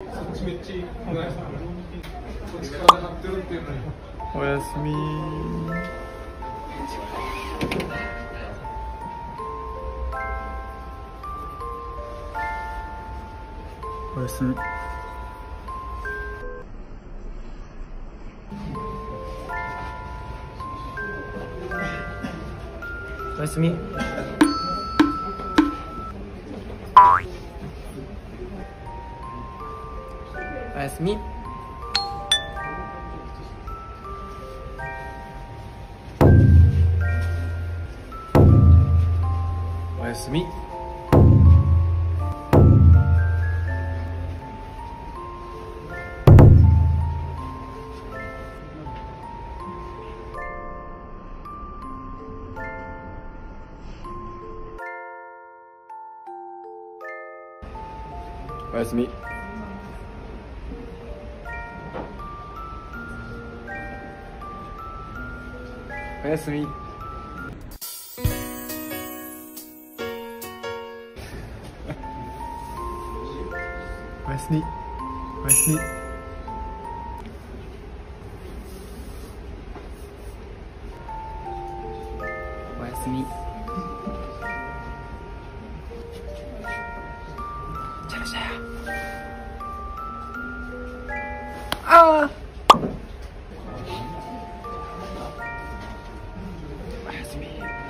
おやすみ。おやすみ。おやすみ。おやすみおやすみおやすみ おやすみ Nice knee. Nice knee. Nice knee. Nice knee. Nice knee. Nice knee. me.